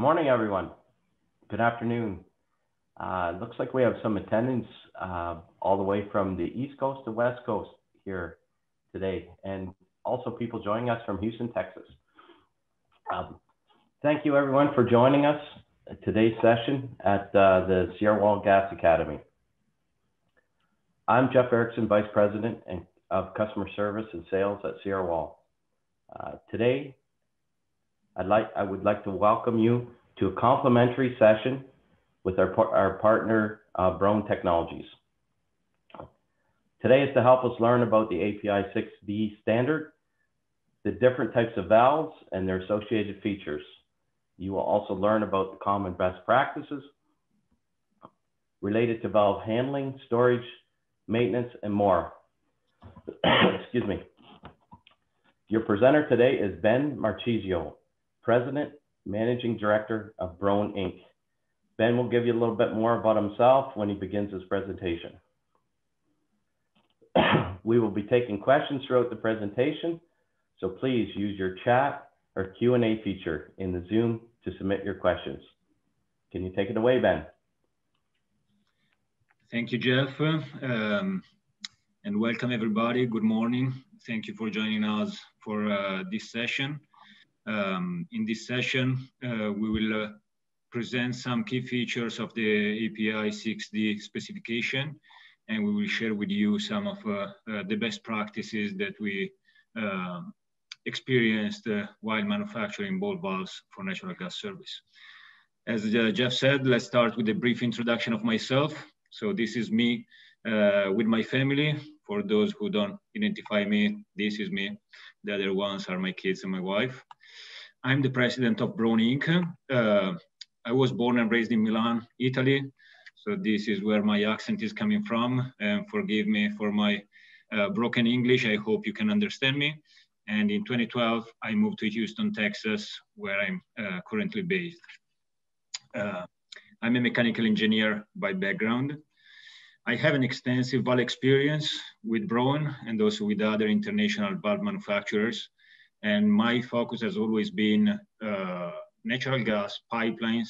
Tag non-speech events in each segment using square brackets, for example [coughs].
Good morning, everyone. Good afternoon. Uh, looks like we have some attendance uh, all the way from the East Coast to West Coast here today, and also people joining us from Houston, Texas. Um, thank you, everyone, for joining us today's session at uh, the CR Wall Gas Academy. I'm Jeff Erickson, Vice President and, of Customer Service and Sales at CR Wall. Uh, today, I'd like, I would like to welcome you to a complimentary session with our, our partner, uh, Broen Technologies. Today is to help us learn about the API 6D standard, the different types of valves and their associated features. You will also learn about the common best practices related to valve handling, storage, maintenance, and more. [coughs] Excuse me. Your presenter today is Ben Marchisio, President, Managing Director of Broen Inc. Ben will give you a little bit more about himself when he begins his presentation. [clears throat] we will be taking questions throughout the presentation, so please use your chat or Q&A feature in the Zoom to submit your questions. Can you take it away, Ben? Thank you, Jeff. Um, and welcome everybody. Good morning. Thank you for joining us for uh, this session. Um, in this session, uh, we will uh, present some key features of the API 6D specification, and we will share with you some of uh, uh, the best practices that we um, experienced uh, while manufacturing ball valves for natural gas service. As Jeff said, let's start with a brief introduction of myself. So this is me with my family. For those who don't identify me, this is me. The other ones are my kids and my wife. I'm the president of Broen Inc. Uh, I was born and raised in Milan, Italy. So this is where my accent is coming from. And forgive me for my uh, broken English. I hope you can understand me. And in 2012, I moved to Houston, Texas, where I'm uh, currently based. Uh, I'm a mechanical engineer by background. I have an extensive valve experience with Broen and also with other international valve manufacturers. And my focus has always been uh, natural gas pipelines,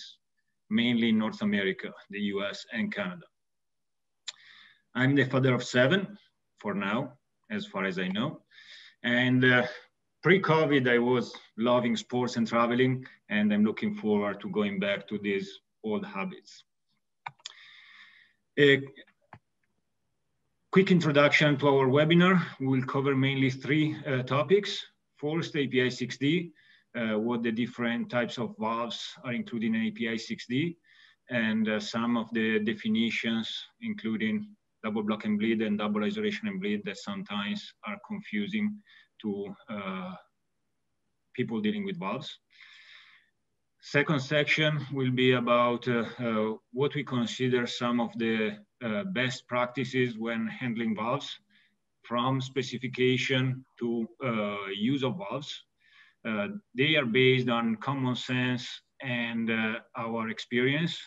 mainly in North America, the US and Canada. I'm the father of seven for now, as far as I know. And uh, pre-COVID, I was loving sports and traveling, and I'm looking forward to going back to these old habits. A quick introduction to our webinar. We'll cover mainly three uh, topics. First, API 6D, uh, what the different types of valves are included in API 6D, and uh, some of the definitions, including double block and bleed and double isolation and bleed that sometimes are confusing to uh, people dealing with valves. Second section will be about uh, uh, what we consider some of the uh, best practices when handling valves from specification to uh, use of valves. Uh, they are based on common sense and uh, our experience.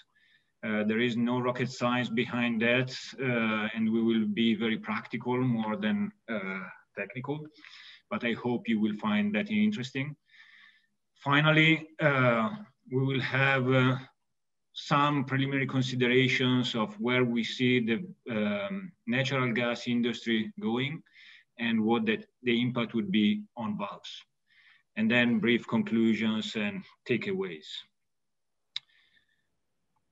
there is no rocket science behind that, and we will be very practical more than technical, but I hope you will find that interesting. Finally, uh, we will have uh, some preliminary considerations of where we see the um, natural gas industry going and what that, the impact would be on valves. And then brief conclusions and takeaways.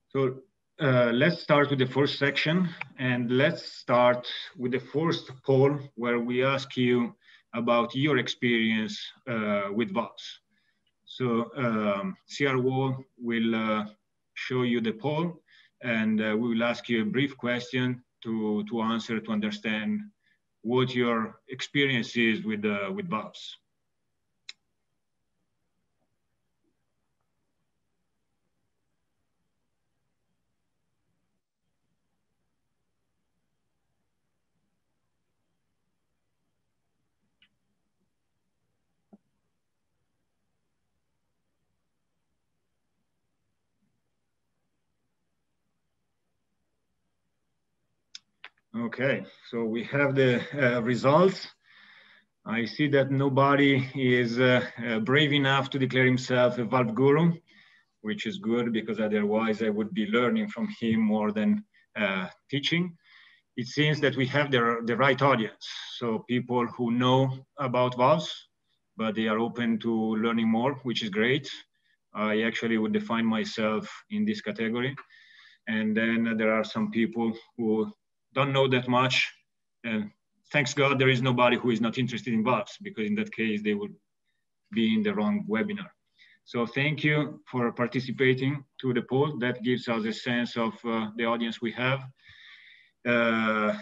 So uh, let's start with the first section and let's start with the first poll where we ask you about your experience uh, with valves. So um, will uh, show you the poll and uh, we will ask you a brief question to, to answer to understand what your experience is with, uh, with valves. Okay, so we have the uh, results. I see that nobody is uh, uh, brave enough to declare himself a valve guru. which is good because otherwise I would be learning from him more than uh, teaching. It seems that we have the, the right audience. So people who know about valves, but they are open to learning more, which is great. I actually would define myself in this category. And then there are some people who don't know that much. And thanks God, there is nobody who is not interested in valves because in that case, they would be in the wrong webinar. So thank you for participating to the poll. That gives us a sense of uh, the audience we have. Uh,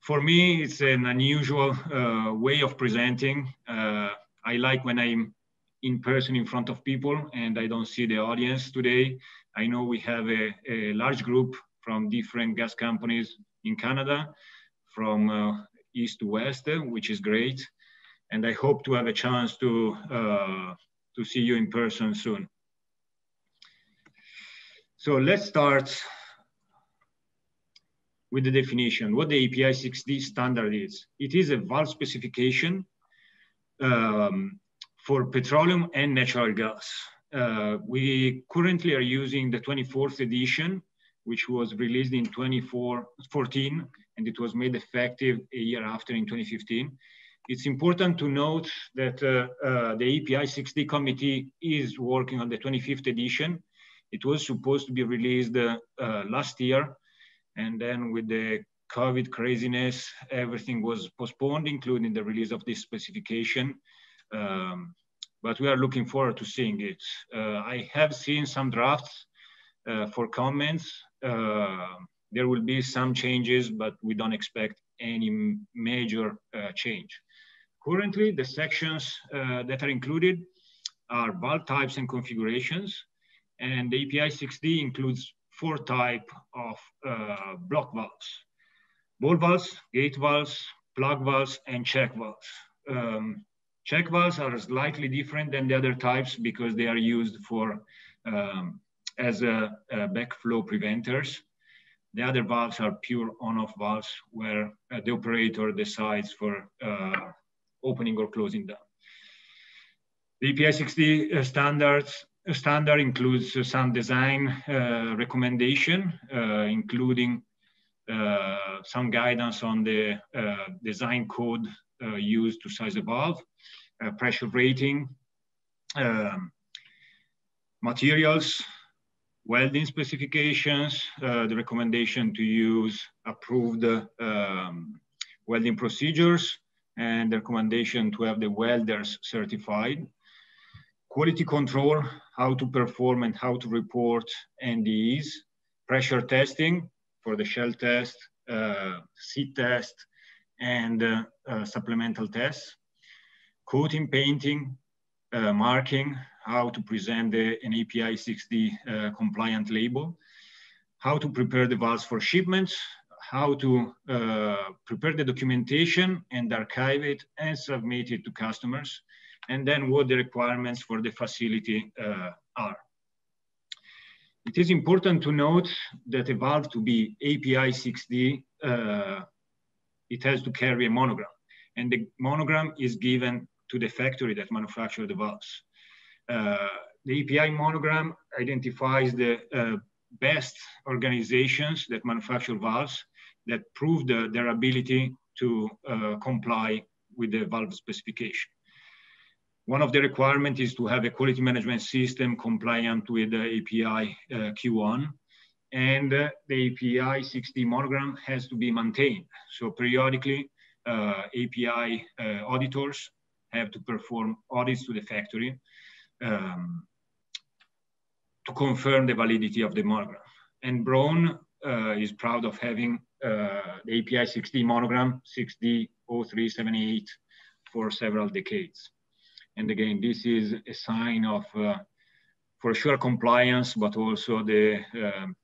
for me, it's an unusual uh, way of presenting. Uh, I like when I'm in person in front of people and I don't see the audience today. I know we have a, a large group from different gas companies in Canada, from uh, east to west, which is great. And I hope to have a chance to, uh, to see you in person soon. So let's start with the definition, what the API 6D standard is. It is a valve specification um, for petroleum and natural gas. Uh, we currently are using the 24th edition, which was released in 2014, and it was made effective a year after in 2015. It's important to note that uh, uh, the API 6D committee is working on the 25th edition. It was supposed to be released uh, uh, last year, and then with the COVID craziness, everything was postponed, including the release of this specification. Um, but we are looking forward to seeing it. Uh, I have seen some drafts uh, for comments. Uh, there will be some changes, but we don't expect any major uh, change. Currently, the sections uh, that are included are valve types and configurations, and the API 6D includes four type of block valves. Ball valves, gate valves, plug valves, and check valves. Um, check valves are slightly different than the other types because they are used for um, as a, a backflow preventers. The other valves are pure on-off valves where uh, the operator decides for uh, opening or closing them. The API 6D uh, standards standard includes some design uh, recommendation, uh, including uh, some guidance on the design code used to size a valve, pressure rating, um, materials, welding specifications, uh, the recommendation to use approved um, welding procedures, and the recommendation to have the welders certified. Quality control, how to perform and how to report NDEs, pressure testing for the shell test, uh, seat test, and uh, uh, supplemental tests, coating, painting, uh, marking, how to present the, an API 6D uh, compliant label, how to prepare the valves for shipments, how to uh, prepare the documentation and archive it and submit it to customers, and then what the requirements for the facility uh, are. It is important to note that a valve to be API 6D, uh, it has to carry a monogram. And the monogram is given to the factory that manufactures the valves. Uh, the API monogram identifies the uh, best organizations that manufacture valves that prove the, their ability to uh, comply with the valve specification. One of the requirements is to have a quality management system compliant with the API uh, Q1. And uh, the API 6D monogram has to be maintained. So periodically, uh, API auditors have to perform audits to the factory um, to confirm the validity of the monogram. And Broen uh, is proud of having uh, the API 6D monogram, 6D0378 for several decades. And again, this is a sign of, uh, for sure, compliance, but also the um,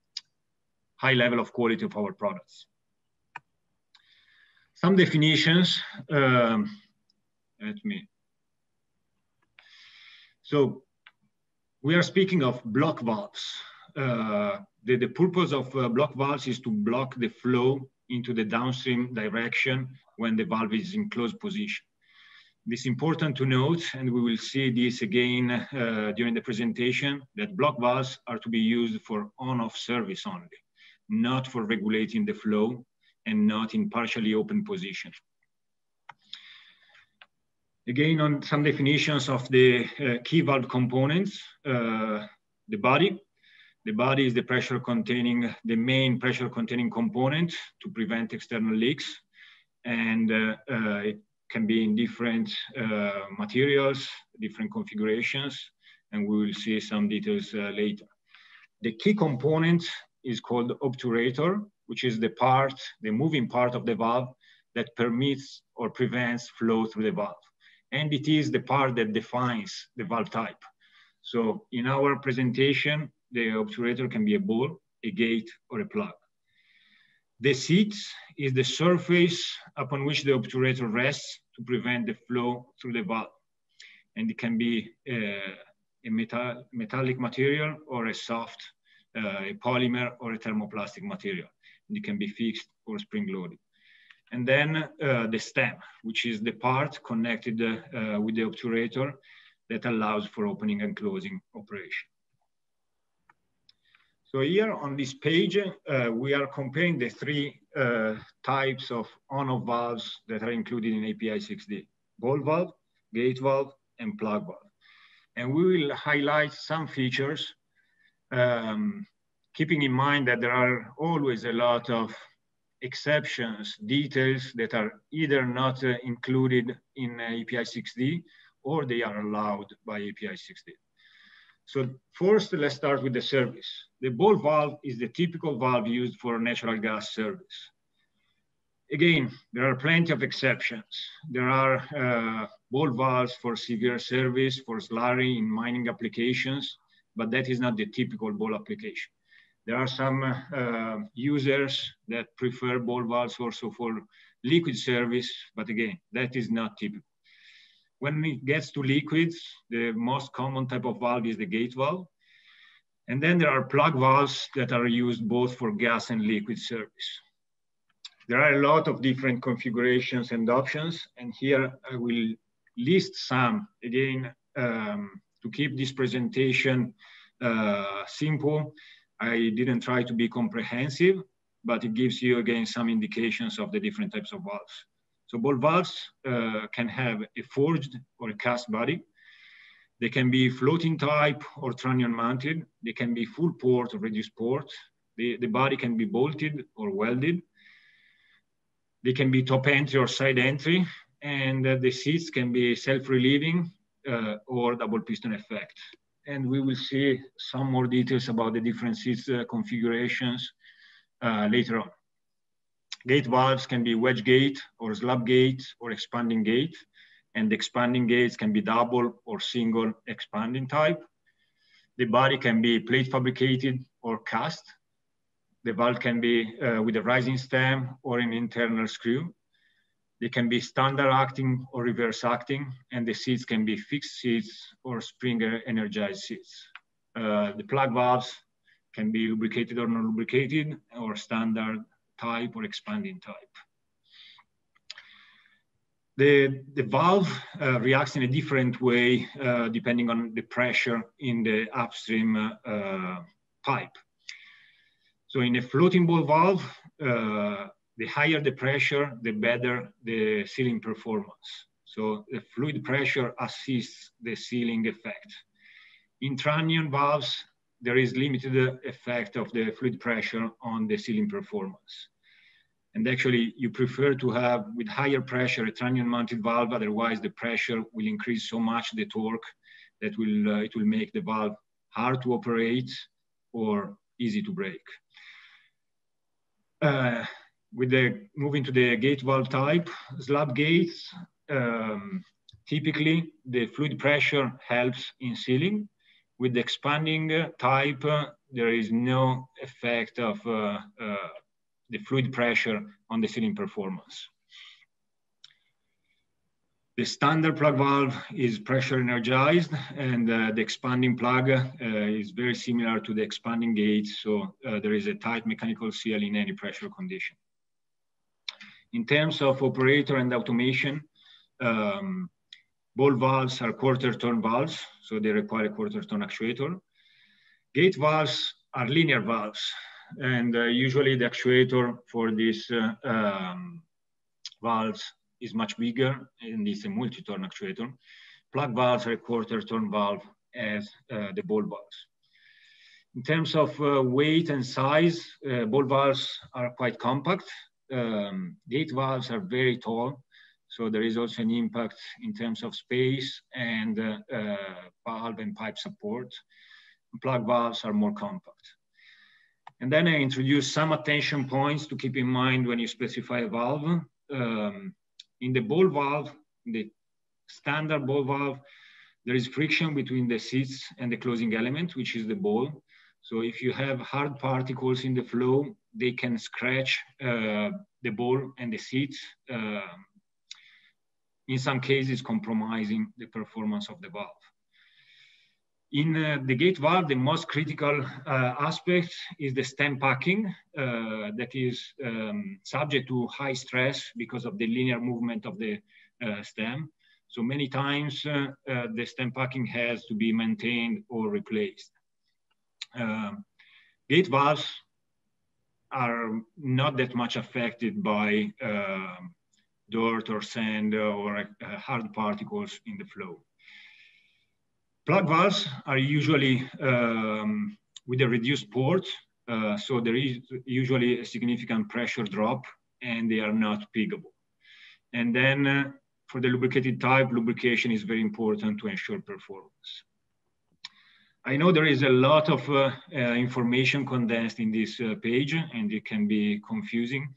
high level of quality of our products. Some definitions, um, let me. So we are speaking of block valves. Uh, the, the purpose of uh, block valves is to block the flow into the downstream direction when the valve is in closed position. it's important to note, and we will see this again uh, during the presentation, that block valves are to be used for on-off service only, not for regulating the flow and not in partially open position. Again, on some definitions of the uh, key valve components, uh, the body. The body is the pressure containing, the main pressure containing component to prevent external leaks. And uh, uh it can be in different uh, materials, different configurations, and we will see some details later. The key component is called obturator, which is the part, the moving part of the valve that permits or prevents flow through the valve. And it is the part that defines the valve type. So in our presentation, the obturator can be a ball, a gate, or a plug. The seat is the surface upon which the obturator rests to prevent the flow through the valve. And it can be uh, a metal, metallic material or a soft, uh, a polymer or a thermoplastic material. And it can be fixed or spring loaded. And then uh, the stem, which is the part connected uh, with the obturator that allows for opening and closing operation. So here on this page, uh, we are comparing the three uh, types of on-off valves that are included in API 6D, ball valve, gate valve, and plug valve. And we will highlight some features, um, keeping in mind that there are always a lot of exceptions, details that are either not uh, included in API 6D or they are allowed by API 6D. So first, let's start with the service. The ball valve is the typical valve used for natural gas service. Again, there are plenty of exceptions. There are uh, ball valves for severe service, for slurry in mining applications, but that is not the typical ball application. There are some uh, users that prefer ball valves also for liquid service, but again, that is not typical. When it gets to liquids, the most common type of valve is the gate valve. And then there are plug valves that are used both for gas and liquid service. There are a lot of different configurations and options. And here I will list some, again, um, to keep this presentation uh, simple. I didn't try to be comprehensive, but it gives you again some indications of the different types of valves. So ball valves uh, can have a forged or a cast body. They can be floating type or trunnion mounted. They can be full port or reduced port. The, the body can be bolted or welded. They can be top entry or side entry. And uh, the seats can be self-relieving uh, or double piston effect. And we will see some more details about the different seats uh, configurations uh, later on. Gate valves can be wedge gate or slab gate or expanding gate. And expanding gates can be double or single expanding type. The body can be plate fabricated or cast. The valve can be uh, with a rising stem or an internal screw. They can be standard acting or reverse acting, and the seats can be fixed seats or Springer energized seats. Uh, the plug valves can be lubricated or non lubricated or standard type or expanding type. The, the valve uh, reacts in a different way uh, depending on the pressure in the upstream uh, pipe. So in a floating ball valve, uh, the higher the pressure, the better the sealing performance. So the fluid pressure assists the sealing effect. In trunnion valves, there is limited effect of the fluid pressure on the sealing performance. And actually, you prefer to have with higher pressure a trunnion mounted valve, otherwise the pressure will increase so much the torque that will, uh, it will make the valve hard to operate or easy to break. Uh, with the moving to the gate valve type, slab gates, um, typically the fluid pressure helps in sealing. With the expanding type, uh, there is no effect of uh, uh the fluid pressure on the sealing performance. The standard plug valve is pressure energized and uh, the expanding plug uh, is very similar to the expanding gate. So uh, there is a tight mechanical seal in any pressure condition. In terms of operator and automation, um, Ball valves are quarter turn valves, so they require a quarter turn actuator. Gate valves are linear valves, and uh, usually the actuator for these uh, um, valves is much bigger, and it's a multi-turn actuator. Plug valves are a quarter turn valve as uh, the ball valves. In terms of uh, weight and size, uh, ball valves are quite compact. Um, gate valves are very tall, so there is also an impact in terms of space and uh, uh, valve and pipe support. Plug valves are more compact. And then I introduce some attention points to keep in mind when you specify a valve. Um, in the ball valve, the standard ball valve, there is friction between the seats and the closing element, which is the ball. So if you have hard particles in the flow, they can scratch uh, the ball and the seats, uh, in some cases compromising the performance of the valve. In uh, the gate valve, the most critical uh, aspect is the stem packing uh, that is um, subject to high stress because of the linear movement of the uh, stem. So many times the stem packing has to be maintained or replaced. Um, gate valves are not that much affected by uh, dirt or sand or uh, hard particles in the flow. Plug valves are usually um, with a reduced port, uh, so there is usually a significant pressure drop and they are not piggable. And then uh, for the lubricated type, lubrication is very important to ensure performance. I know there is a lot of uh, uh, information condensed in this uh, page and it can be confusing.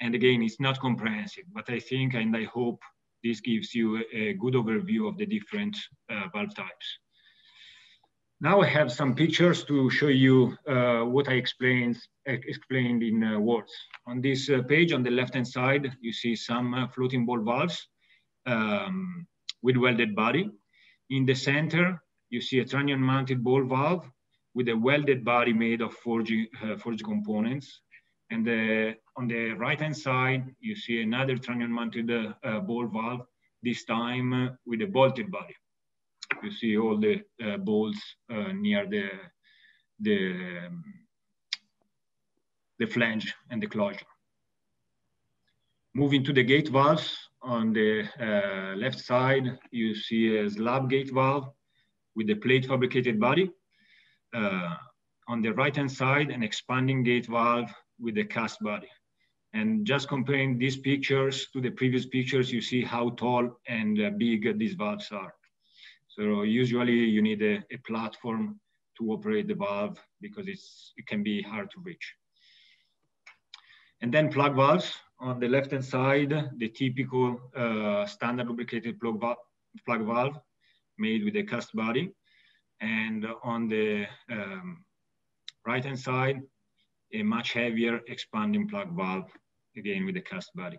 And again, it's not comprehensive, but I think and I hope this gives you a, a good overview of the different uh, valve types. Now I have some pictures to show you uh, what I explained, explained in uh, words. On this page on the left-hand side, you see some floating ball valves um, with welded body. In the center, you see a trunnion mounted ball valve with a welded body made of forged, uh, forged components. And uh, on the right-hand side, you see another trunnion mounted uh, uh, ball valve, this time uh, with a bolted body. You see all the uh, bolts near the, the, um, the flange and the closure. Moving to the gate valves, on the left side, you see a slab gate valve with the plate fabricated body. Uh, on the right-hand side, an expanding gate valve with a cast body. And just comparing these pictures to the previous pictures, you see how tall and uh, big these valves are. So usually you need a, a, platform to operate the valve because it's, it can be hard to reach. And then plug valves on the left-hand side, the typical uh, standard lubricated plug, valve, plug valve made with a cast body. And on the um, right-hand side, a much heavier expanding plug valve, again with a cast body.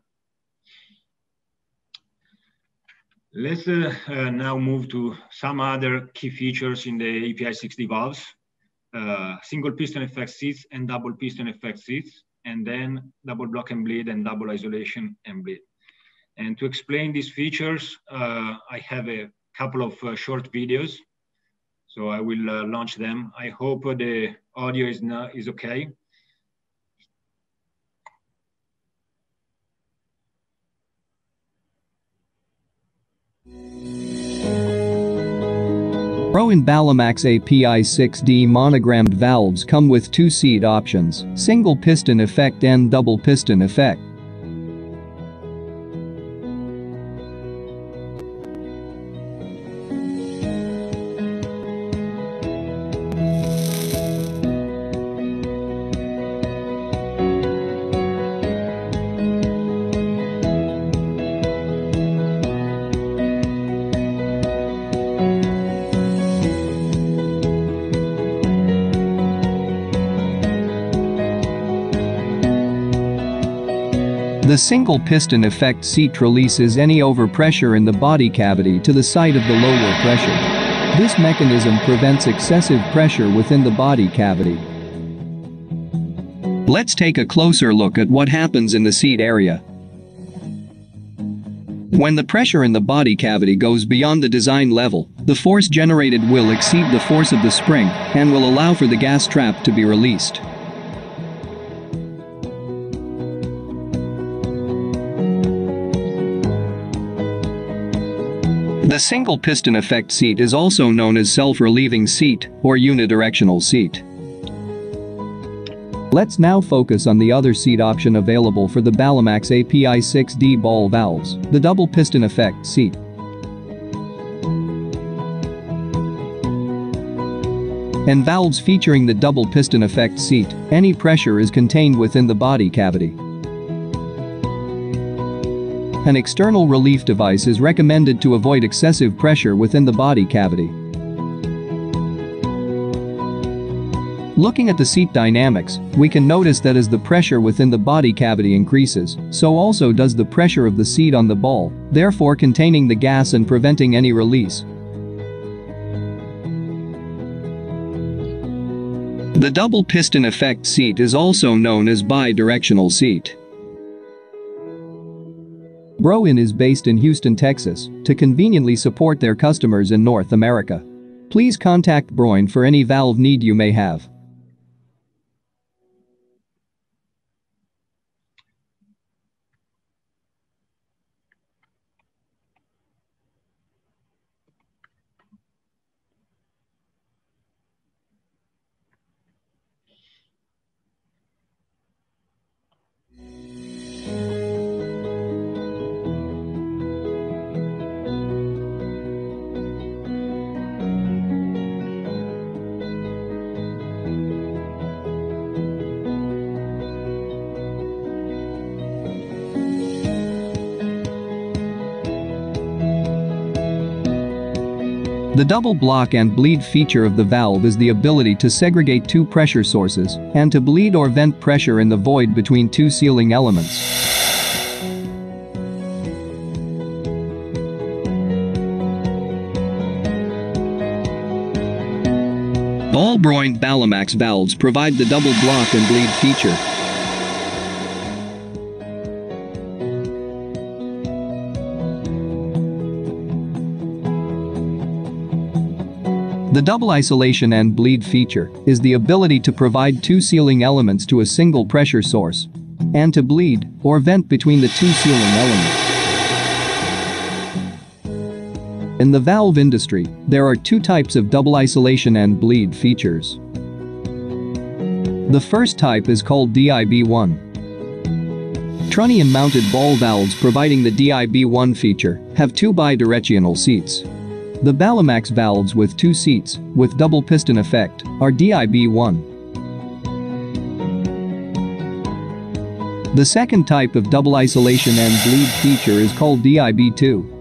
Let's uh, uh, now move to some other key features in the API 6D valves. Uh, single piston effect seats and double piston effect seats, and then double block and bleed and double isolation and bleed. And to explain these features, uh, I have a couple of uh, short videos. So I will uh, launch them. I hope the audio is, not, is okay. Broen Ballomax API 6D monogrammed valves come with two seat options, single piston effect and double piston effect. The single piston effect seat releases any overpressure in the body cavity to the site of the lower pressure. This mechanism prevents excessive pressure within the body cavity. Let's take a closer look at what happens in the seat area. When the pressure in the body cavity goes beyond the design level, the force generated will exceed the force of the spring and will allow for the gas trap to be released. The single piston effect seat is also known as self-relieving seat or unidirectional seat. Let's now focus on the other seat option available for the Ballomax API 6D ball valves, the double piston effect seat. And valves featuring the double piston effect seat, any pressure is contained within the body cavity. An external relief device is recommended to avoid excessive pressure within the body cavity. Looking at the seat dynamics, we can notice that as the pressure within the body cavity increases, so also does the pressure of the seat on the ball, therefore containing the gas and preventing any release. The double piston effect seat is also known as bi-directional seat. Broen is based in Houston, Texas, to conveniently support their customers in North America. Please contact Broen for any valve need you may have. The double block and bleed feature of the valve is the ability to segregate two pressure sources and to bleed or vent pressure in the void between two sealing elements. All Broen Ballomax valves provide the double block and bleed feature, The double isolation and bleed feature is the ability to provide two sealing elements to a single pressure source and to bleed or vent between the two sealing elements. In the valve industry, there are two types of double isolation and bleed features. The first type is called DIB1. Trunnion-mounted ball valves providing the DIB1 feature have two bidirectional seats. The Ballomax valves with two seats, with double piston effect, are DIB1. The second type of double isolation and bleed feature is called DIB2.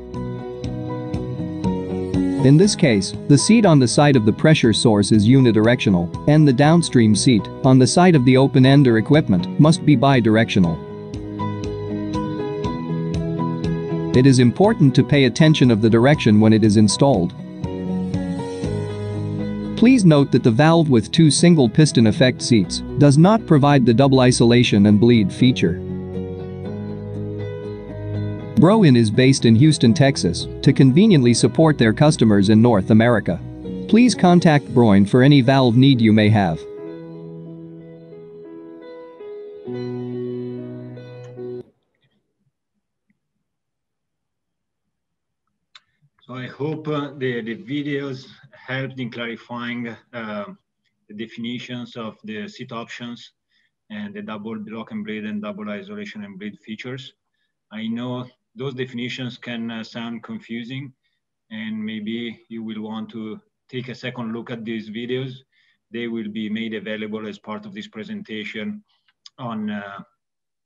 In this case, the seat on the side of the pressure source is unidirectional, and the downstream seat, on the side of the open-ender equipment, must be bidirectional. It is important to pay attention of the direction when it is installed. Please note that the valve with two single piston effect seats does not provide the double isolation and bleed feature. Broen is based in Houston, Texas, to conveniently support their customers in North America. Please contact Broen for any valve need you may have. So I hope uh, the, the videos helped in clarifying uh, the definitions of the seat options and the double block and bleed and double isolation and bleed features. I know those definitions can uh, sound confusing and maybe you will want to take a second look at these videos. They will be made available as part of this presentation on uh,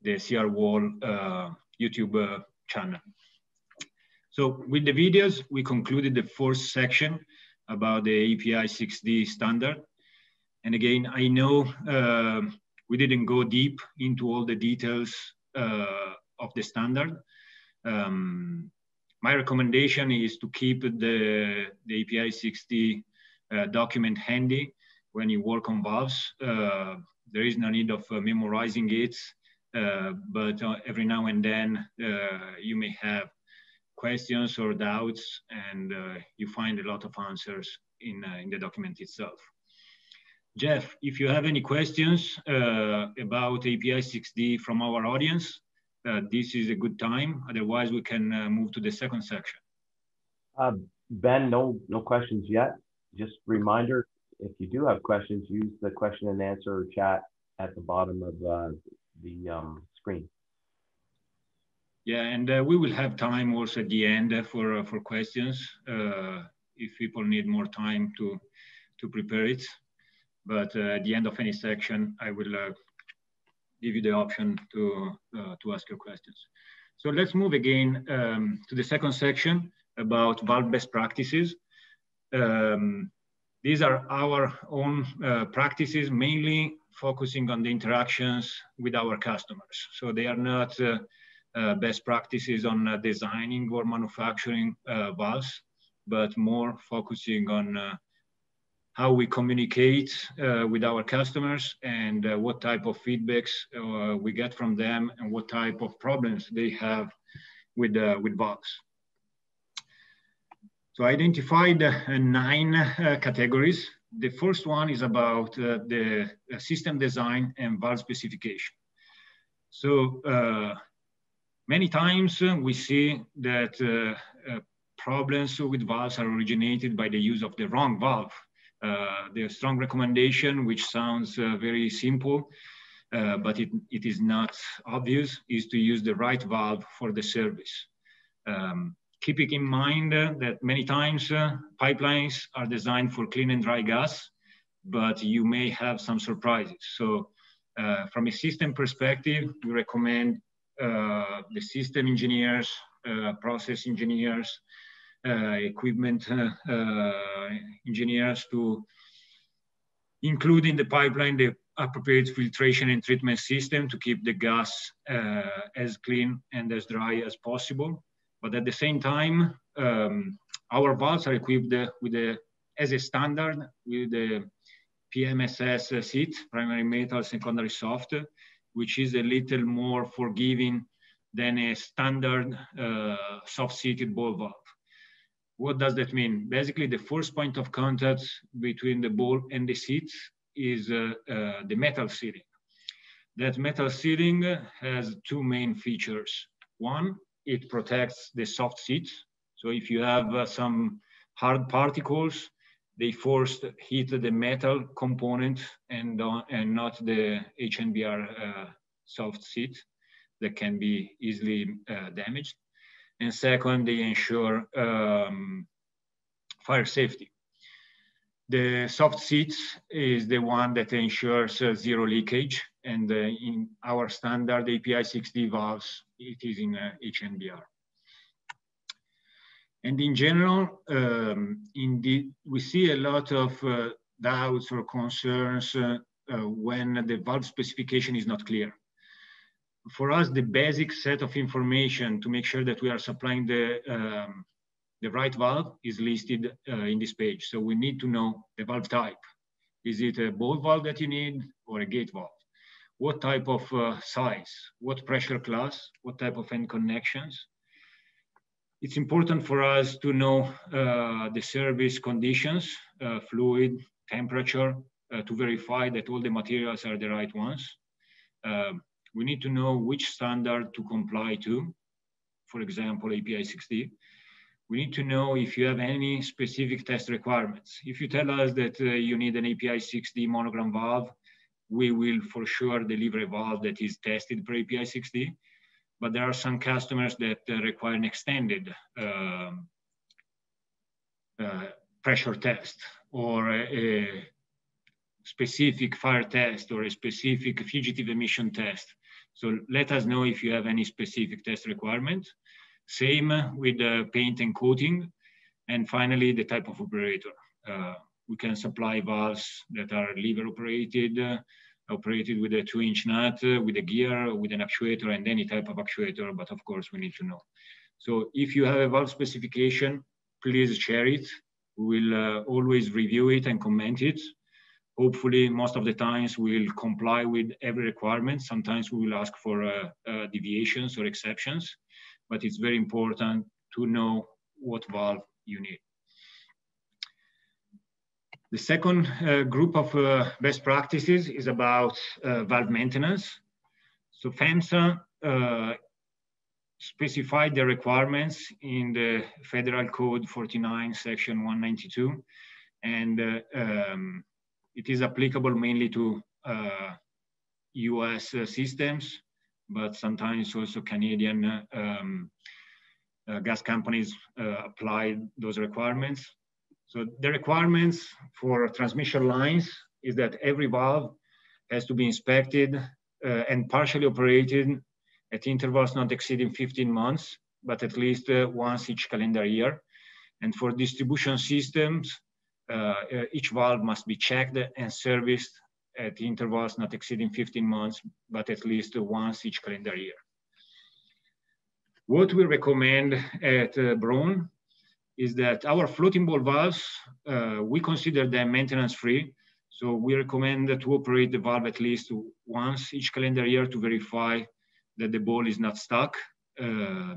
the CR Wall uh, YouTube uh, channel. So with the videos, we concluded the fourth section about the API 6D standard. And again, I know uh, we didn't go deep into all the details uh, of the standard. Um, my recommendation is to keep the, the API 6D uh, document handy when you work on valves. Uh, there is no need of uh, memorizing it, uh, but every now and then you may have questions or doubts, and uh, you find a lot of answers in, uh, in the document itself. Jeff, if you have any questions uh, about API 6D from our audience, this is a good time. Otherwise, we can move to the second section. Ben, no, no questions yet. Just reminder, if you do have questions, use the question and answer chat at the bottom of uh, the um, screen. Yeah, and uh, we will have time also at the end for for questions if people need more time to to prepare it. But at the end of any section, I will give you the option to, uh, to ask your questions. So let's move again um, to the second section about valve best practices. Um, these are our own uh, practices, mainly focusing on the interactions with our customers. So they are not uh, uh best practices on uh, designing or manufacturing uh, valves, but more focusing on how we communicate uh, with our customers and uh, what type of feedbacks uh, we get from them and what type of problems they have with, uh, with valves. So I identified uh, nine uh, categories. The first one is about the system design and valve specification. So many times we see that problems with valves are originated by the use of the wrong valve uh, the strong recommendation, which sounds uh, very simple, uh, but it, it is not obvious, is to use the right valve for the service. Um, keeping in mind that many times pipelines are designed for clean and dry gas, but you may have some surprises. So uh, from a system perspective, we recommend uh, the system engineers, uh, process engineers, uh, equipment uh, uh, engineers to include in the pipeline the appropriate filtration and treatment system to keep the gas as clean and as dry as possible. But at the same time, um, our valves are equipped with a, as a standard with the PMSS seat, primary metal, secondary soft, which is a little more forgiving than a standard uh, soft-seated ball valve. What does that mean? Basically, the first point of contact between the ball and the seat is uh, uh, the metal seating. That metal seating has two main features. One, it protects the soft seat. So if you have uh, some hard particles, they first hit the metal component and, uh, and not the HNBR uh, soft seat that can be easily uh, damaged and second, they ensure um, fire safety. The soft seat is the one that ensures uh, zero leakage, and uh, in our standard API 6D valves, it is in uh, HNBR. And in general, um, we see a lot of uh, doubts or concerns uh, uh, when the valve specification is not clear for us, the basic set of information to make sure that we are supplying the, um, the right valve is listed uh, in this page. So we need to know the valve type. Is it a ball valve that you need or a gate valve? What type of uh, size? What pressure class? What type of end connections? It's important for us to know uh, the service conditions, uh, fluid, temperature, uh, to verify that all the materials are the right ones. Um, we need to know which standard to comply to, for example, API 6D. We need to know if you have any specific test requirements. If you tell us that uh, you need an API 6D monogram valve, we will for sure deliver a valve that is tested for API 6D. But there are some customers that uh, require an extended uh, uh, pressure test or a, specific fire test or a specific fugitive emission test. So let us know if you have any specific test requirements. Same with the paint and coating. And finally, the type of operator. Uh, we can supply valves that are lever operated, operated with a two inch nut, uh, with a gear, with an actuator and any type of actuator, but of course we need to know. So if you have a valve specification, please share it. We will uh, always review it and comment it hopefully most of the times we'll comply with every requirement. Sometimes we will ask for uh, uh, deviations or exceptions, but it's very important to know what valve you need. The second uh, group of uh, best practices is about uh, valve maintenance. So PHMSA uh, specified the requirements in the Federal Code 49, Section 192, and uh, um, it is applicable mainly to US uh, systems, but sometimes also Canadian um, gas companies apply those requirements. So the requirements for transmission lines is that every valve has to be inspected uh, and partially operated at intervals not exceeding 15 months, but at least uh, once each calendar year. And for distribution systems, uh, uh each valve must be checked and serviced at intervals not exceeding 15 months, but at least once each calendar year. What we recommend at uh, Broen is that our floating ball valves, uh, we consider them maintenance free. So we recommend to operate the valve at least once each calendar year to verify that the ball is not stuck. Uh,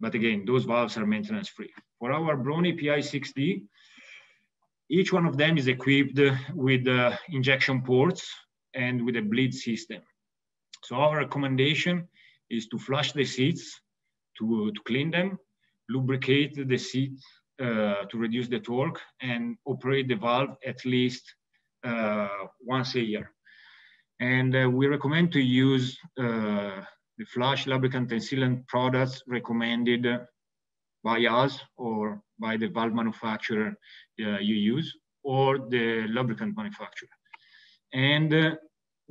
but again, those valves are maintenance free. For our Broen API 6D, each one of them is equipped with uh, injection ports and with a bleed system. So our recommendation is to flush the seats to, to clean them lubricate the seat uh, to reduce the torque and operate the valve at least uh, once a year. And uh, we recommend to use uh, the flush lubricant and sealant products recommended by us or by the valve manufacturer uh, you use or the lubricant manufacturer. And uh,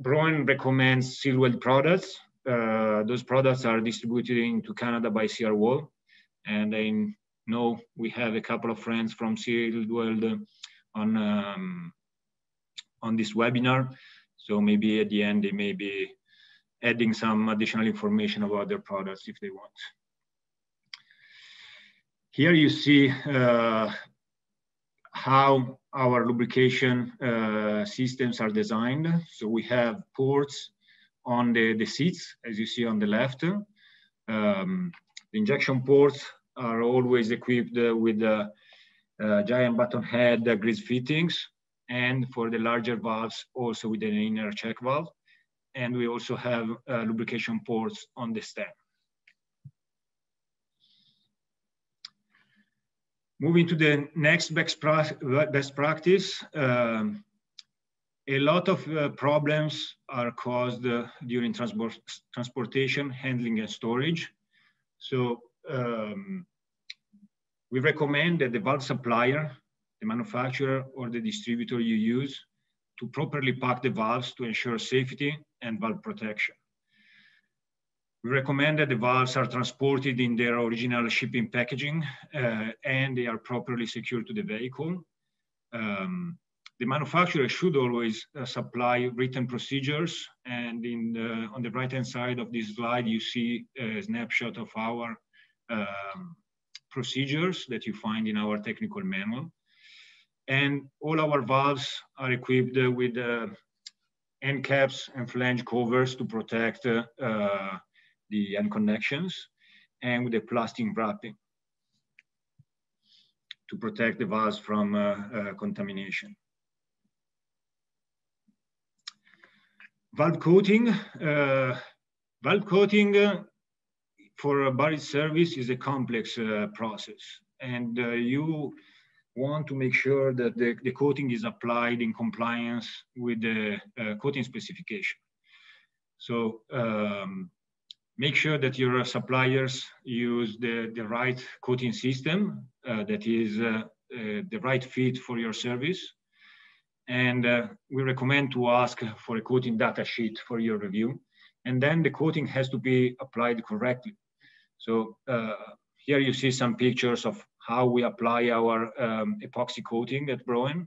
Broen recommends Sealweld products. those products are distributed into Canada by CR Wall and I know we have a couple of friends from Sealweld on um, on this webinar. So maybe at the end they may be adding some additional information about their products if they want. Here you see uh, how our lubrication uh, systems are designed. So we have ports on the, the seats, as you see on the left. Um, injection ports are always equipped with a, a giant button head grease fittings, and for the larger valves, also with an inner check valve. And we also have uh, lubrication ports on the stem. Moving to the next best practice, um, a lot of uh, problems are caused uh, during transport, transportation, handling, and storage. So um, we recommend that the valve supplier, the manufacturer or the distributor you use to properly pack the valves to ensure safety and valve protection. We recommend that the valves are transported in their original shipping packaging uh, and they are properly secured to the vehicle. Um, the manufacturer should always uh, supply written procedures. And in the, on the right-hand side of this slide, you see a snapshot of our um, procedures that you find in our technical manual. And all our valves are equipped with uh, end caps and flange covers to protect uh, uh, the end connections and with a plastic wrapping to protect the valves from uh, uh, contamination. Valve coating. Uh, valve coating for a buried service is a complex uh, process. And uh, you want to make sure that the, the coating is applied in compliance with the uh, coating specification. So um, make sure that your suppliers use the, the right coating system uh, that is uh, the right fit for your service. And we recommend to ask for a coating data sheet for your review. And then the coating has to be applied correctly. So uh, here you see some pictures of how we apply our um, epoxy coating at Broen.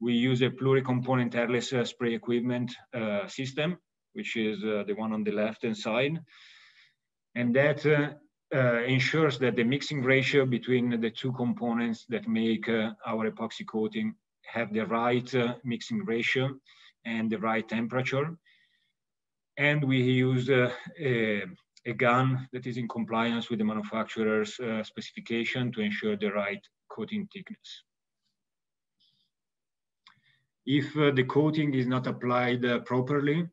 We use a pluri-component airless uh, spray equipment uh, system, which is uh, the one on the left-hand side. And that uh, uh, ensures that the mixing ratio between the two components that make our epoxy coating have the right mixing ratio and the right temperature. And we use a a gun that is in compliance with the manufacturer's uh, specification to ensure the right coating thickness. If uh, the coating is not applied uh, properly,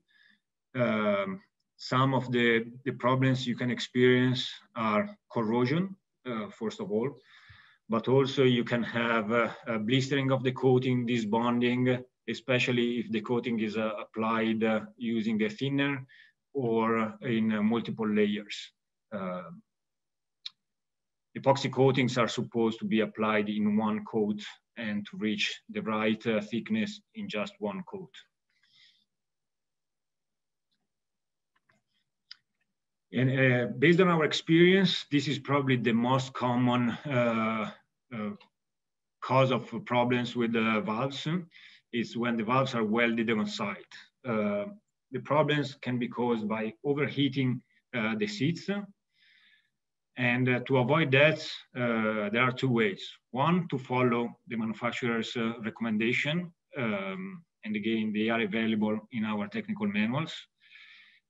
um, some of the, the problems you can experience are corrosion, uh, first of all, but also you can have uh, blistering of the coating, disbonding, especially if the coating is uh, applied uh, using a thinner or in multiple layers. epoxy coatings are supposed to be applied in one coat and to reach the right uh, thickness in just one coat. And uh, based on our experience, this is probably the most common uh, uh cause of problems with the valves is when the valves are welded on site. Uh, the problems can be caused by overheating uh, the seats and uh, to avoid that, uh, there are two ways. One, to follow the manufacturer's uh, recommendation. Um, and again, they are available in our technical manuals.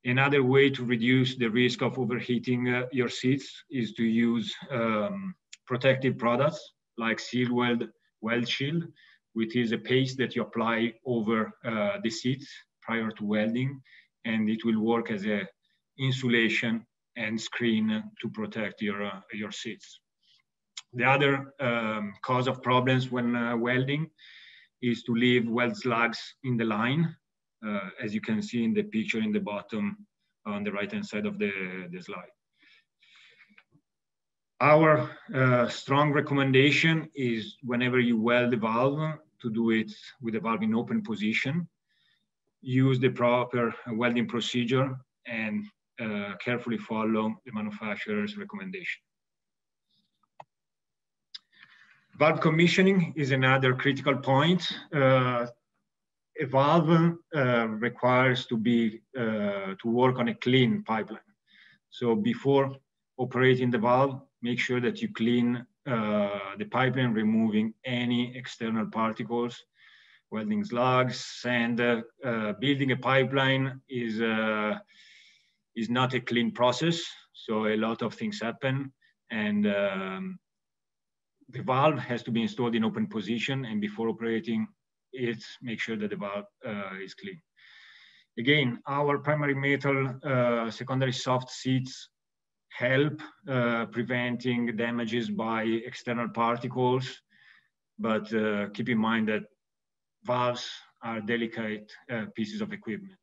Another way to reduce the risk of overheating uh, your seats is to use um, protective products like Sealweld Weld Shield, which is a paste that you apply over uh, the seats prior to welding, and it will work as a insulation and screen to protect your, uh, your seats. The other um, cause of problems when uh, welding is to leave weld slugs in the line, uh, as you can see in the picture in the bottom on the right-hand side of the, the slide. Our uh, strong recommendation is whenever you weld the valve to do it with the valve in open position, use the proper welding procedure and uh, carefully follow the manufacturer's recommendation. Valve commissioning is another critical point. Uh, a valve uh, requires to be uh, to work on a clean pipeline. So before operating the valve, make sure that you clean uh, the pipeline, removing any external particles, welding slugs, and uh, building a pipeline is is not a clean process. So a lot of things happen and um, the valve has to be installed in open position and before operating it, make sure that the valve uh, is clean. Again, our primary metal uh, secondary soft seats help uh, preventing damages by external particles, but uh, keep in mind that valves are delicate uh, pieces of equipment.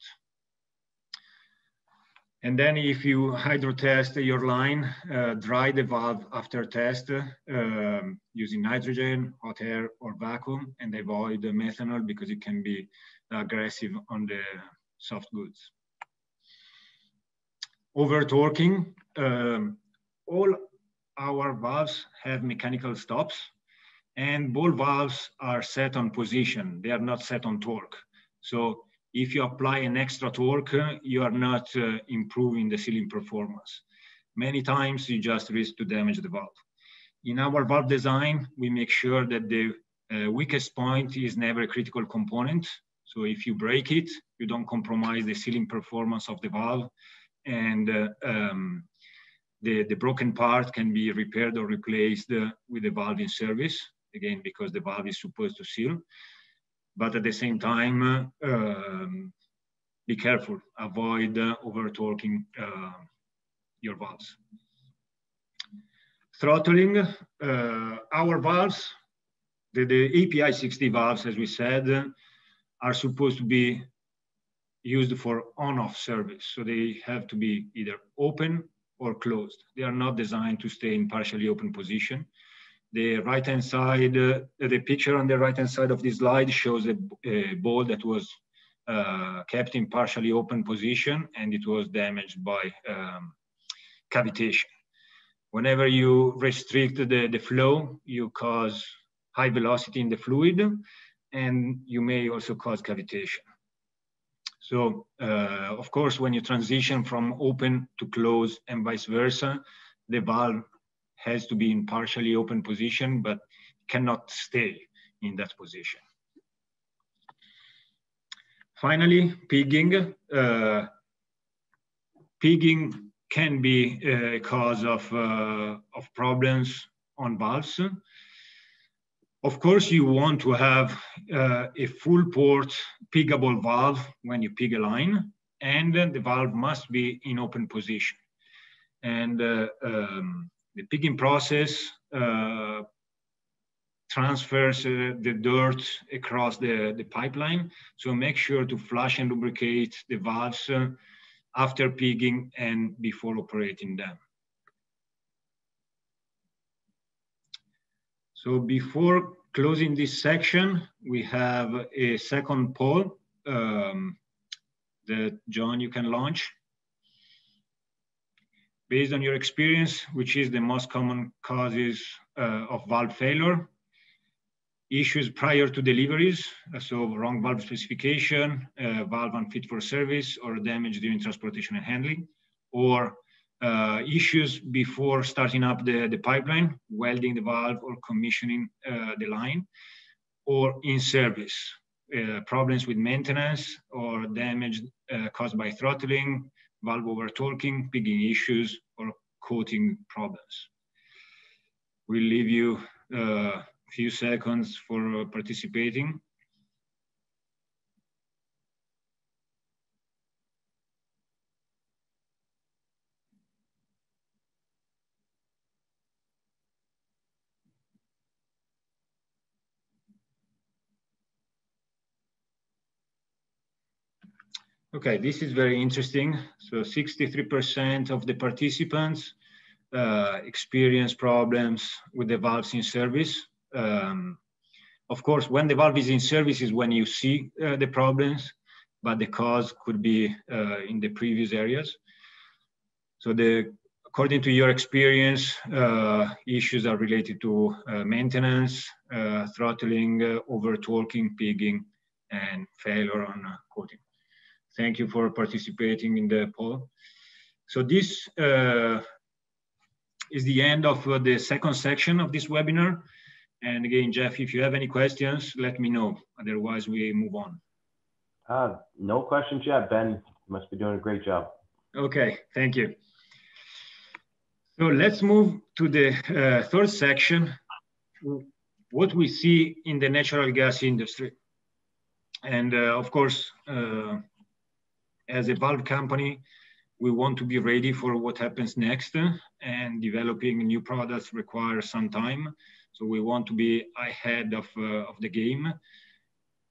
And then if you hydro test your line, uh, dry the valve after test um, using nitrogen, hot air, or vacuum, and avoid methanol because it can be aggressive on the soft goods. Over torquing, um, all our valves have mechanical stops and ball valves are set on position. They are not set on torque. So if you apply an extra torque, you are not uh, improving the sealing performance. Many times you just risk to damage the valve. In our valve design, we make sure that the uh, weakest point is never a critical component. So if you break it, you don't compromise the sealing performance of the valve and uh, um, the, the broken part can be repaired or replaced uh, with the valve in service, again, because the valve is supposed to seal but at the same time, um, be careful, avoid uh, uh, your valves. Throttling, uh, our valves, the, the API 6D valves, as we said, are supposed to be used for on-off service. So they have to be either open or closed. They are not designed to stay in partially open position the right hand side, uh, the picture on the right hand side of this slide shows a, a ball that was uh, kept in partially open position and it was damaged by um, cavitation. Whenever you restrict the, the flow, you cause high velocity in the fluid and you may also cause cavitation. So, uh, of course, when you transition from open to closed and vice versa, the valve has to be in partially open position, but cannot stay in that position. Finally, pigging. Uh, pigging can be a cause of, of problems on valves. Of course, you want to have uh, a full port piggable valve when you pig a line, and the valve must be in open position. And uh, um, the pigging process uh, transfers uh, the dirt across the, the pipeline. So make sure to flush and lubricate the valves uh, after pigging and before operating them. So before closing this section, we have a second poll um, that John, you can launch. Based on your experience, which is the most common causes uh, of valve failure, issues prior to deliveries, so wrong valve specification, uh, valve unfit for service, or damage during transportation and handling, or uh, issues before starting up the, the pipeline, welding the valve or commissioning uh, the line, or in service, uh, problems with maintenance or damage uh, caused by throttling, valve over torquing, pigging issues, or coating problems. We'll leave you a uh, few seconds for participating. Okay, this is very interesting. So 63% of the participants uh, experience problems with the valves in service. Um, of course, when the valve is in service is when you see uh, the problems, but the cause could be uh, in the previous areas. So the according to your experience, uh, issues are related to uh, maintenance, uh, throttling, over torquing, pigging, and failure on coating. Thank you for participating in the poll. So this uh, is the end of uh, the second section of this webinar. And again, Jeff, if you have any questions, let me know. Otherwise, we move on. Uh, no questions yet, Ben. You must be doing a great job. Okay, thank you. So let's move to the uh, third section, what we see in the natural gas industry. And uh, of course, uh, as a valve company, we want to be ready for what happens next and developing new products requires some time. So we want to be ahead of, uh, of the game.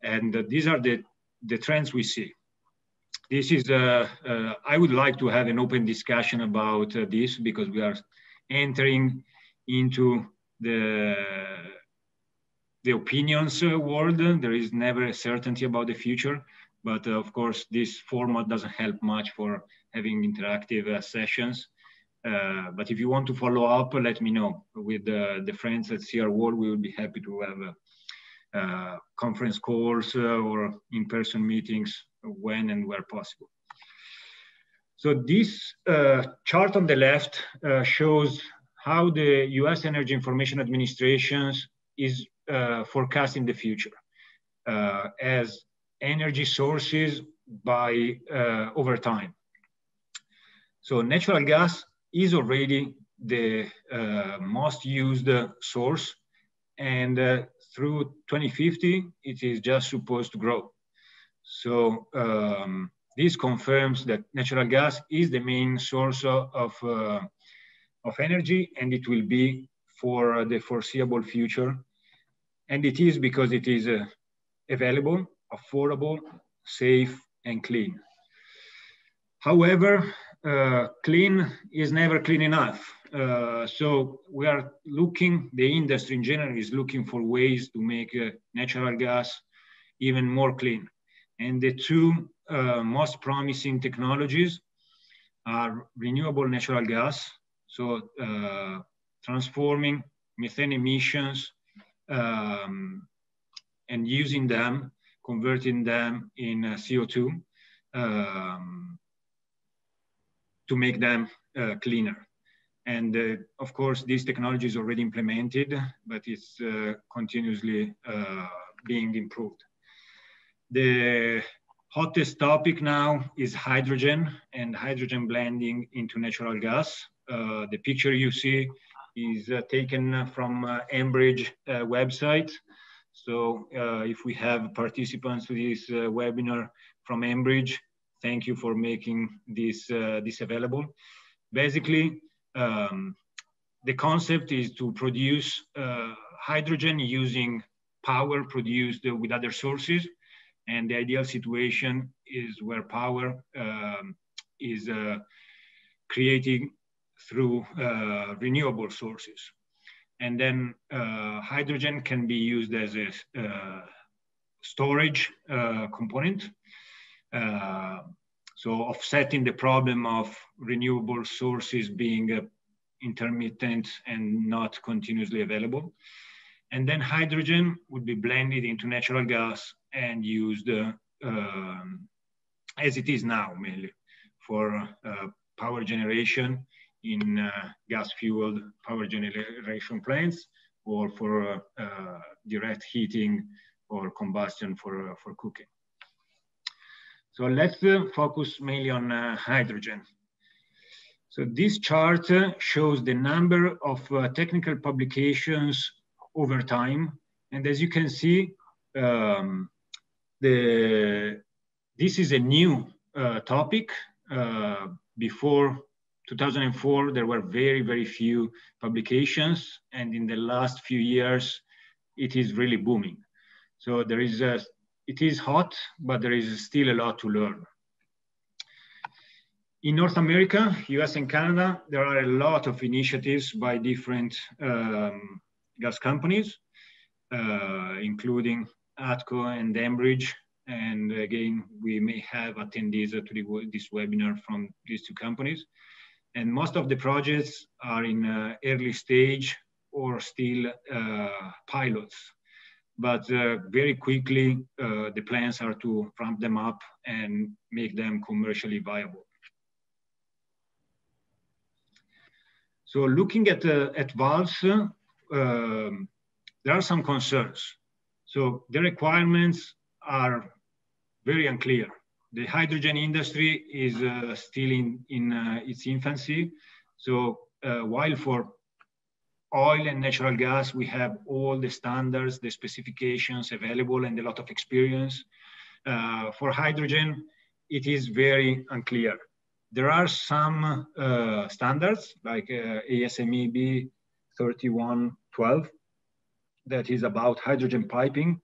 And uh, these are the, the trends we see. This is, uh, uh I would like to have an open discussion about uh, this because we are entering into the, the opinions uh, world. There is never a certainty about the future. But uh, of course, this format doesn't help much for having interactive uh, sessions. Uh, but if you want to follow up, let me know. With the friends at CR Wall, we would be happy to have conference calls or in-person meetings when and where possible. So this uh, chart on the left uh, shows how the U.S. Energy Information Administration is uh, forecasting the future as energy sources by uh, over time. So natural gas is already the uh, most used source and uh, through 2050 it is just supposed to grow. So um, this confirms that natural gas is the main source of, of, uh, of energy and it will be for the foreseeable future. And it is because it is uh, available affordable, safe, and clean. However, uh, clean is never clean enough. Uh, so we are looking, the industry in general is looking for ways to make uh, natural gas even more clean. And the two uh, most promising technologies are renewable natural gas, so uh, transforming methane emissions um, and using them converting them in uh, CO2 um, to make them uh, cleaner. And uh, of course, this technology is already implemented, but it's uh, continuously uh, being improved. The hottest topic now is hydrogen and hydrogen blending into natural gas. Uh, the picture you see is taken from Enbridge website. So uh, if we have participants to this uh, webinar from Enbridge, thank you for making this, this available. Basically, um, the concept is to produce hydrogen using power produced with other sources and the ideal situation is where power um, is uh, creating through uh, renewable sources. And then uh, hydrogen can be used as a uh, storage uh, component. So offsetting the problem of renewable sources being intermittent and not continuously available. And then hydrogen would be blended into natural gas and used uh, um, as it is now mainly for uh, power generation in uh, gas-fueled power generation plants or for direct heating or combustion for, for cooking. So let's uh, focus mainly on uh, hydrogen. So this chart uh, shows the number of technical publications over time. And as you can see, um, the, this is a new uh, topic. Uh, before 2004, there were very, very few publications. And in the last few years, it is really booming. So there is a, it is hot, but there is still a lot to learn. In North America, US and Canada, there are a lot of initiatives by different um, gas companies, uh, including ATCO and Enbridge. And again, we may have attendees to the, this webinar from these two companies. And most of the projects are in uh, early stage or still uh, pilots. But uh, very quickly, uh, the plans are to ramp them up and make them commercially viable. So looking at, at valves, um, there are some concerns. So the requirements are very unclear. The hydrogen industry is uh, still in, in uh, its infancy. So uh, while for oil and natural gas, we have all the standards, the specifications available and a lot of experience. Uh, for hydrogen, it is very unclear. There are some uh, standards like uh, ASME 3112 that is about hydrogen piping,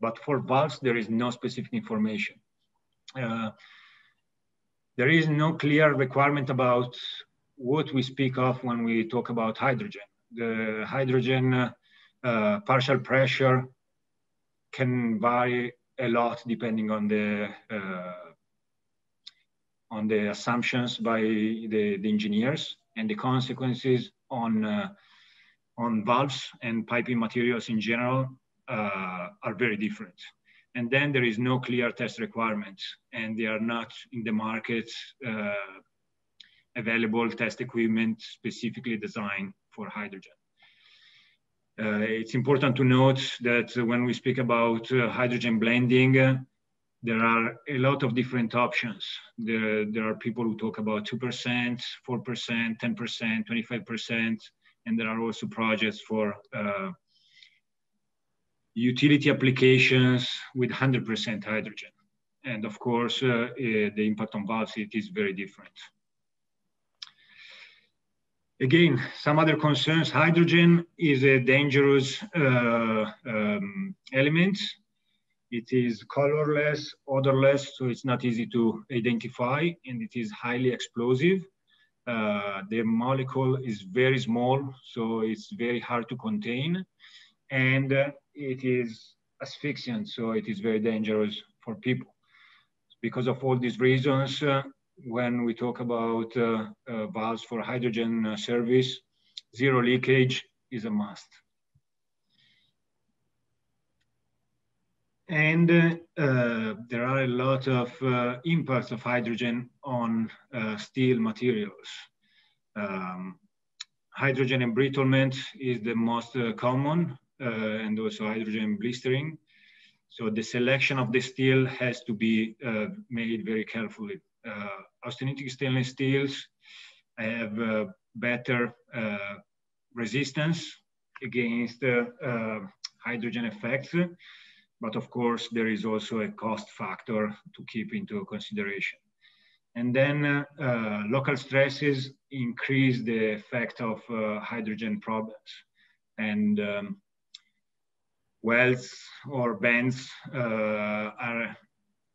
but for valves, there is no specific information. Uh, there is no clear requirement about what we speak of when we talk about hydrogen. The hydrogen uh, partial pressure can vary a lot depending on the uh, on the assumptions by the, the engineers and the consequences on uh, on valves and piping materials in general uh, are very different. And then there is no clear test requirements and they are not in the market uh, available test equipment specifically designed for hydrogen. Uh, it's important to note that when we speak about uh, hydrogen blending, uh, there are a lot of different options. There, there are people who talk about 2%, 4%, 10%, 25%, and there are also projects for uh, utility applications with 100% hydrogen. And of course, uh, uh, the impact on valves, it is very different. Again, some other concerns, hydrogen is a dangerous uh, um, element. It is colorless, odorless, so it's not easy to identify, and it is highly explosive. Uh, the molecule is very small, so it's very hard to contain. And uh, it is asphyxiant, so it is very dangerous for people. Because of all these reasons, uh, when we talk about uh, valves for hydrogen service, zero leakage is a must. And uh, there are a lot of uh, impacts of hydrogen on uh, steel materials. Um, hydrogen embrittlement is the most common, and also hydrogen blistering. So the selection of the steel has to be uh, made very carefully. Uh, austenitic stainless steels have uh, better uh, resistance against uh, hydrogen effects, but of course there is also a cost factor to keep into consideration. And then uh, local stresses increase the effect of uh, hydrogen problems. And um, wells or bends uh, are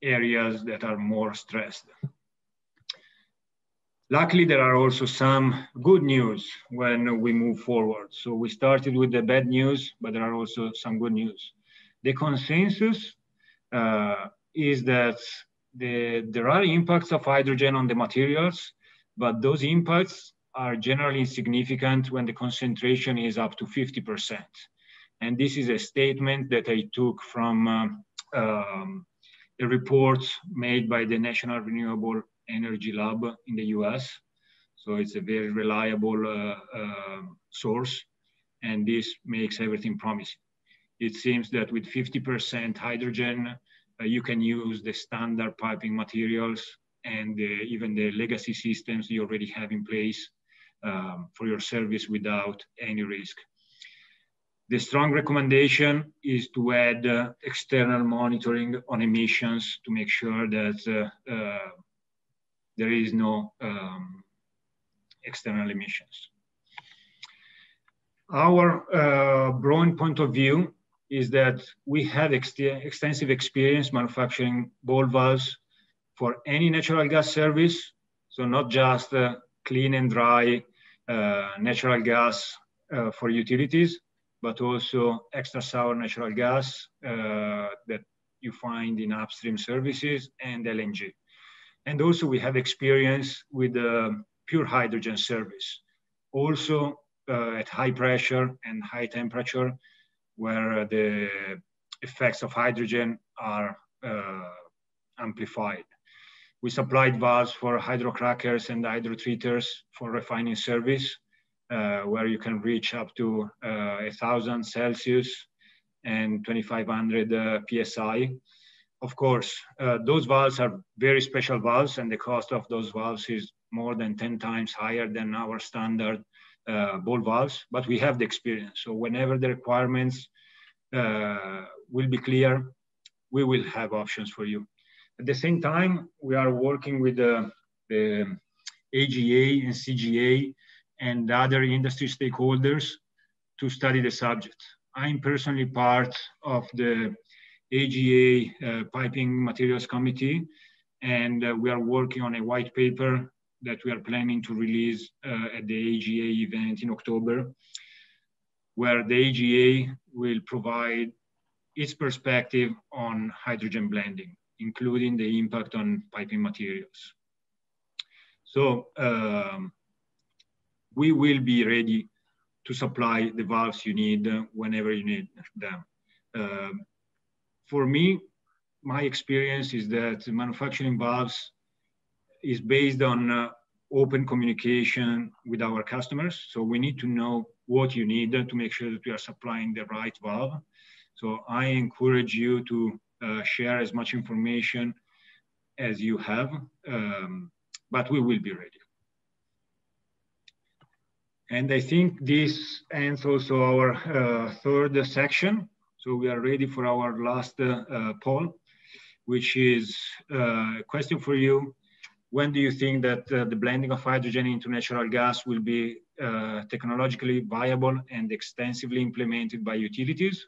areas that are more stressed. Luckily, there are also some good news when we move forward. So we started with the bad news, but there are also some good news. The consensus uh, is that the, there are impacts of hydrogen on the materials, but those impacts are generally insignificant when the concentration is up to 50%. And this is a statement that I took from um, um, a report made by the National Renewable Energy Lab in the US. So it's a very reliable uh, uh, source, and this makes everything promising. It seems that with 50% hydrogen, uh, you can use the standard piping materials and uh, even the legacy systems you already have in place um, for your service without any risk. The strong recommendation is to add uh, external monitoring on emissions to make sure that uh, uh, there is no um, external emissions. Our uh, broad point of view is that we have ex extensive experience manufacturing ball valves for any natural gas service. So not just uh, clean and dry uh, natural gas uh, for utilities, but also extra sour natural gas uh, that you find in upstream services and LNG. And also we have experience with the pure hydrogen service. Also uh, at high pressure and high temperature, where the effects of hydrogen are uh, amplified. We supplied valves for hydrocrackers and hydrotreaters for refining service, where you can reach up to uh, 1,000 Celsius and 2,500 uh, PSI. Of course, uh, those valves are very special valves and the cost of those valves is more than 10 times higher than our standard uh, ball valves, but we have the experience. So whenever the requirements uh, will be clear, we will have options for you. At the same time, we are working with the AGA and CGA and other industry stakeholders to study the subject. I'm personally part of the AGA uh, Piping Materials Committee, and uh, we are working on a white paper that we are planning to release uh, at the AGA event in October, where the AGA will provide its perspective on hydrogen blending, including the impact on piping materials. So um, we will be ready to supply the valves you need whenever you need them. Uh, for me, my experience is that manufacturing valves is based on uh, open communication with our customers. So we need to know what you need to make sure that we are supplying the right valve. So I encourage you to uh, share as much information as you have, um, but we will be ready. And I think this ends also our uh, third section. So we are ready for our last uh, uh poll, which is uh, a question for you when do you think that the blending of hydrogen into natural gas will be technologically viable and extensively implemented by utilities?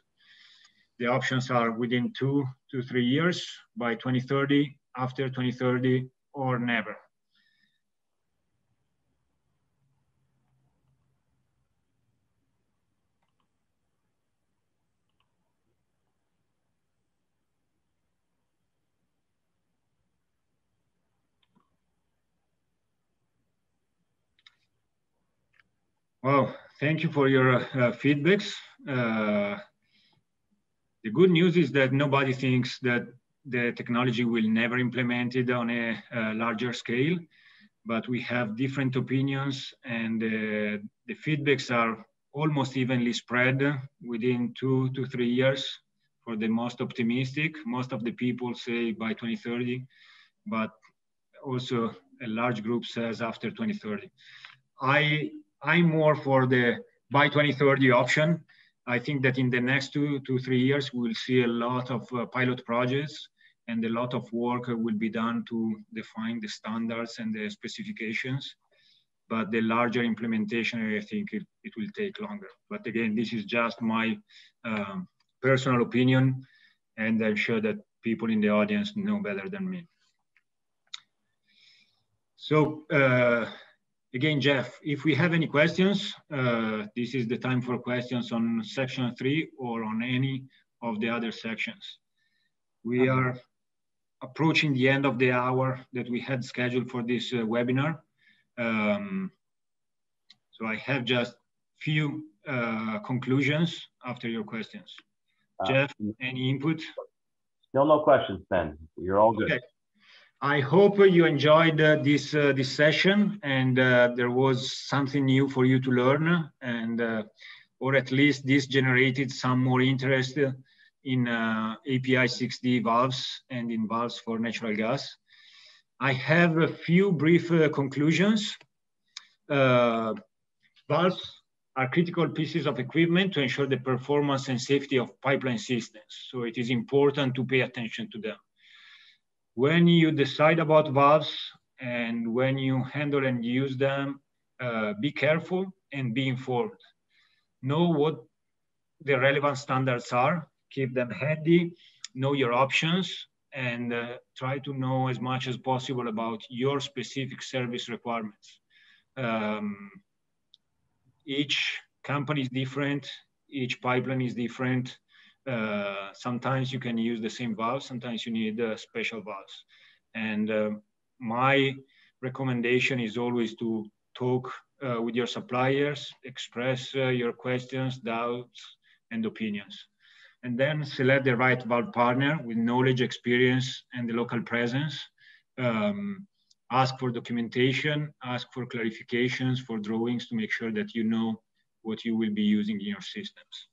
The options are within two to three years, by 2030, after 2030, or never. Well, thank you for your uh, feedbacks. Uh, the good news is that nobody thinks that the technology will never implement it on a, a larger scale, but we have different opinions and uh, the feedbacks are almost evenly spread within two to three years for the most optimistic. Most of the people say by 2030, but also a large group says after 2030. I I'm more for the by 2030 option. I think that in the next two to three years, we will see a lot of uh, pilot projects and a lot of work will be done to define the standards and the specifications. But the larger implementation, I think it, it will take longer. But again, this is just my um, personal opinion, and I'm sure that people in the audience know better than me. So uh, again, Jeff, if we have any questions, uh, this is the time for questions on section three or on any of the other sections. We are approaching the end of the hour that we had scheduled for this uh, webinar. Um, so I have just few uh, conclusions after your questions. Uh, Jeff, any input? Still no questions, Ben. You're all good. Okay. I hope you enjoyed uh, this uh, this session and uh, there was something new for you to learn and uh, or at least this generated some more interest in uh, API 6D valves and in valves for natural gas. I have a few brief uh, conclusions. valves are critical pieces of equipment to ensure the performance and safety of pipeline systems. So it is important to pay attention to them when you decide about valves and when you handle and use them, uh, be careful and be informed. Know what the relevant standards are, keep them handy, know your options, and uh, try to know as much as possible about your specific service requirements. Um, each company is different, each pipeline is different, uh, sometimes you can use the same valves, sometimes you need uh, special valves. And my recommendation is always to talk uh, with your suppliers, express uh, your questions, doubts, and opinions. And then select the right valve partner with knowledge, experience, and the local presence. Um, ask for documentation, ask for clarifications, for drawings to make sure that you know what you will be using in your systems.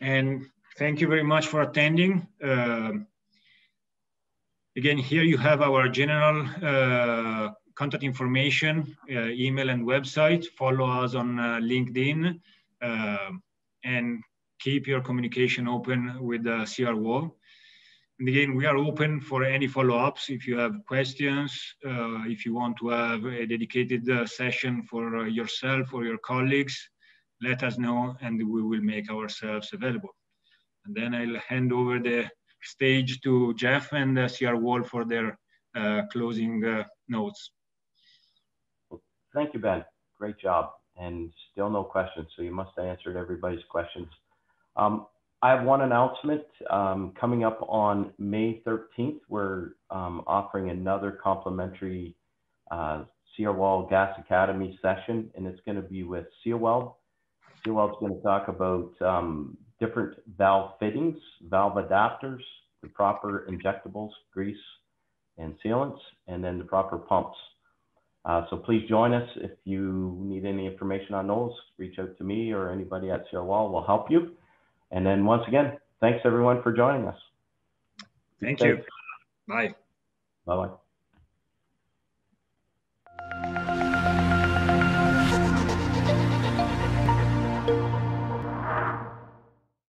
And thank you very much for attending. Uh, again, here you have our general uh, contact information, uh, email and website. Follow us on uh, LinkedIn uh, and keep your communication open with the CR Wall. And again, we are open for any follow-ups. If you have questions, uh, if you want to have a dedicated session for yourself or your colleagues, let us know and we will make ourselves available. And then I'll hand over the stage to Jeff and uh, CR Wall for their uh, closing uh, notes. Thank you, Ben. Great job. And still no questions, so you must have answered everybody's questions. Um, I have one announcement um, coming up on May 13th. We're um, offering another complimentary uh, Wall Gas Academy session, and it's going to be with Sealweld Sealweld's going to talk about um, different valve fittings, valve adapters, the proper injectables, grease, and sealants, and then the proper pumps. Uh, so please join us. If you need any information on those, reach out to me or anybody at CR Wall will help you. And then once again, thanks everyone for joining us. Thank you. Bye. Bye-bye.